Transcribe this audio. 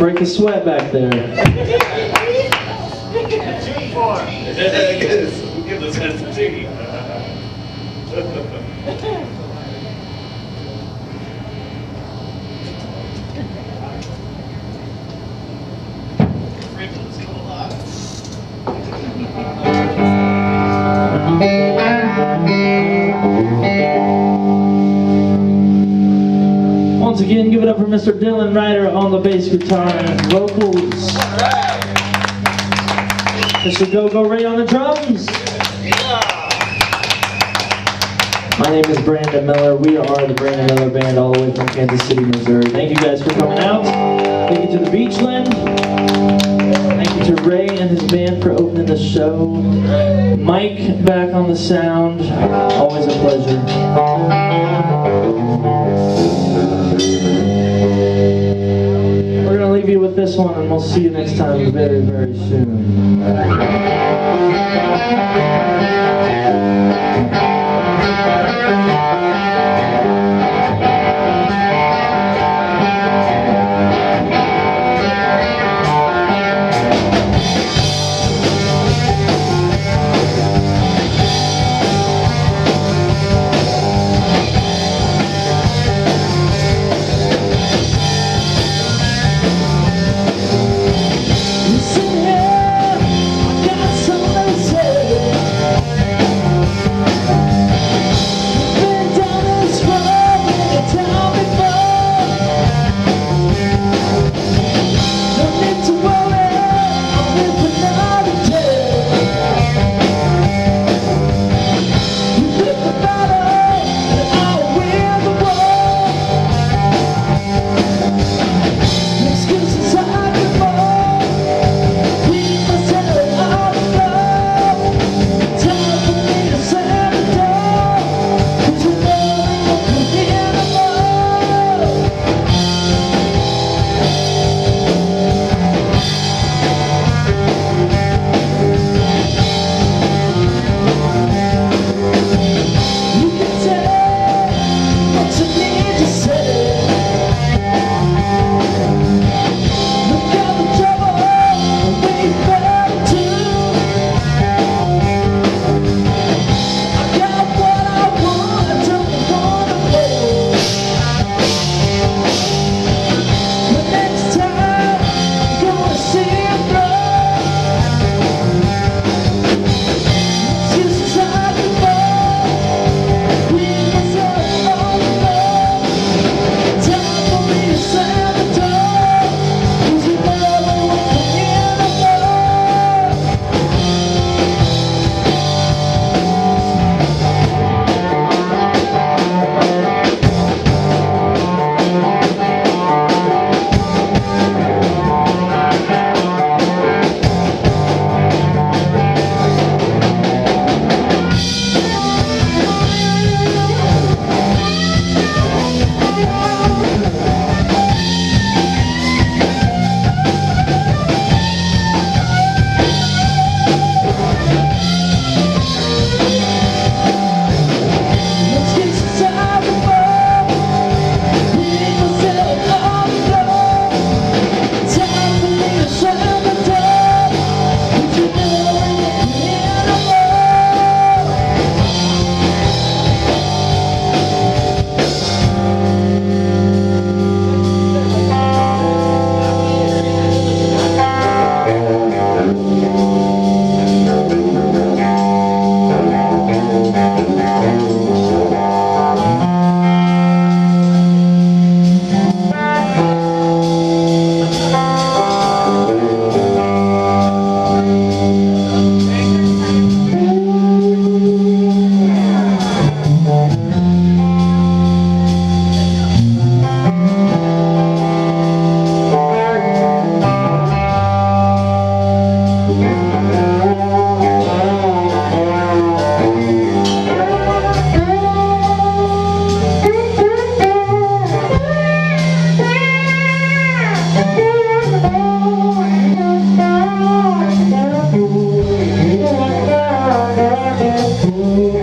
break a sweat back there. Once again, give it up for Mr. Dylan Ryder on the bass guitar and vocals. Mr. Go Go Ray on the drums. My name is Brandon Miller. We are the Brandon Miller Band all the way from Kansas City, Missouri. Thank you guys for coming out. Thank you to the Beachland. Thank you to Ray and his band for opening the show. Mike back on the sound. Always a pleasure. This one, and we'll see you next time very, very soon. Oh.